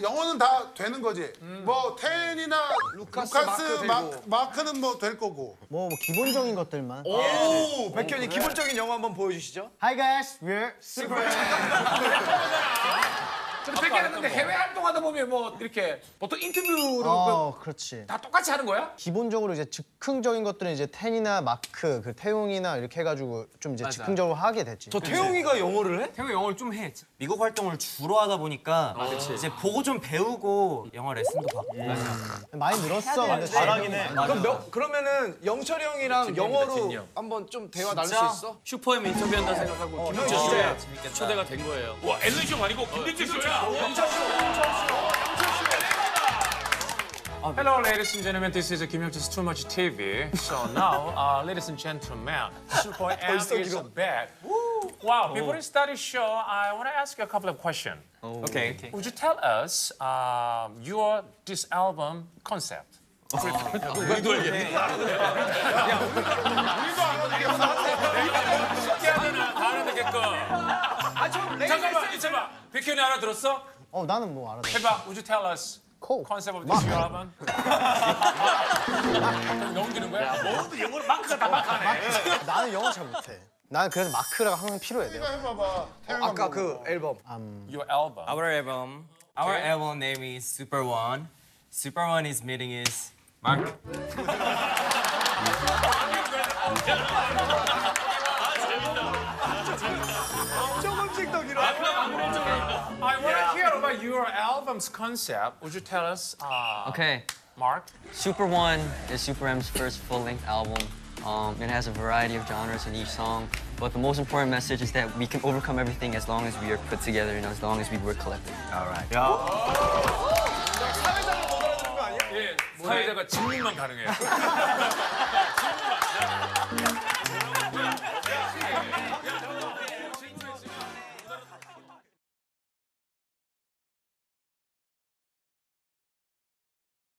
영어는 다 되는 거지. 뭐 텐이나 루카스, 마크 마, 크 는 뭐 될 거고. 뭐, 뭐 기본적인 것들만. 오, 백현이 기본적인 영어 한번 보여주시죠. Hi guys, we're super. 백현은 근데 해외 활동 하다 보면 뭐 이렇게 보통 인터뷰로 어, 그렇지. 다 똑같이 하는 거야? 기본적으로 이제 즉흥적인 것들은 이제 텐이나 마크, 그 태용이나 이렇게 해가지고 좀 이제 즉흥적으로 하게 되지. 저 태용이가 영어를 해? 태용이 영어를 좀 해. 미국 활동을 주로 하다 보니까 이제 보고 좀 배우고 영어 레슨도 받고. 많이 늘었어. 근데 해. 그럼 몇, 그러면은 영철이 형이랑 영어로 한번 좀 대화 나눌 수 있어? 슈퍼엠 인터뷰한다 생각하고 김현철 씨가 초대가 된 거예요. 와 앨런 형 아니고 김민재 씨야. Hello, ladies and gentlemen. This is Kim Hyung-jae's Too Much TV. So now, uh, ladies and gentlemen, Super M is back. Wow! Before we start the show, I want to ask you a couple of questions. 오케이. Would you tell us um, your this album concept? 잠깐만, 있어봐. 백현이 알아들었어? 어, 나는 뭐 알아. 해봐. Would you tell us 코. concept of this your album? 넘기는 거야? 뭐도 영어를 마크가 다 마크하네. 나는 영어 잘 못해. 나는 그래서 마크가 항상 필요해. 내가. 해봐봐. 아까 그 앨범. Your album. Our album. Our album name is Super One. Super One is meaning is Mark. 조금씩 더 길어. your album's concept. Would you tell us, uh, Okay, Mark? Super One is Super M's first full-length album. Um, it has a variety of genres in each song, but the most important message is that we can overcome everything as long as we are put together and as long as we work collectively. 예, 사회자가 질문만 가능해요.